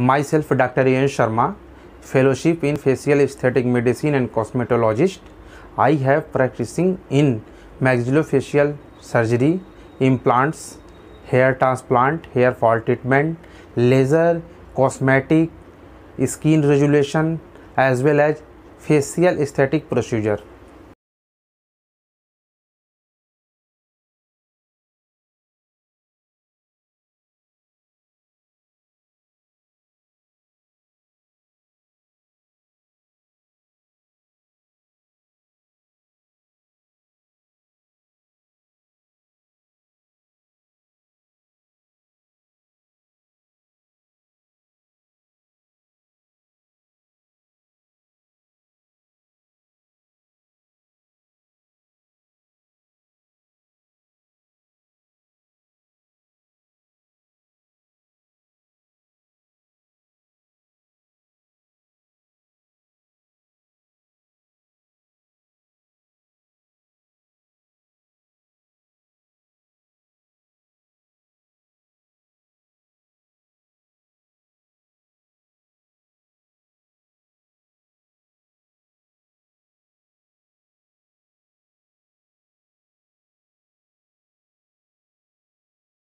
Myself, Dr. A. N. Sharma, Fellowship in Facial Aesthetic Medicine and Cosmetologist. I have practicing in maxillofacial surgery, implants, hair transplant, hair fall treatment, laser, cosmetic, skin resolution, as well as facial aesthetic procedure.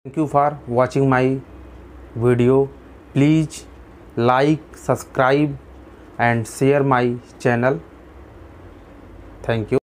Thank you for watching my video. Please like, subscribe and share my channel. Thank you.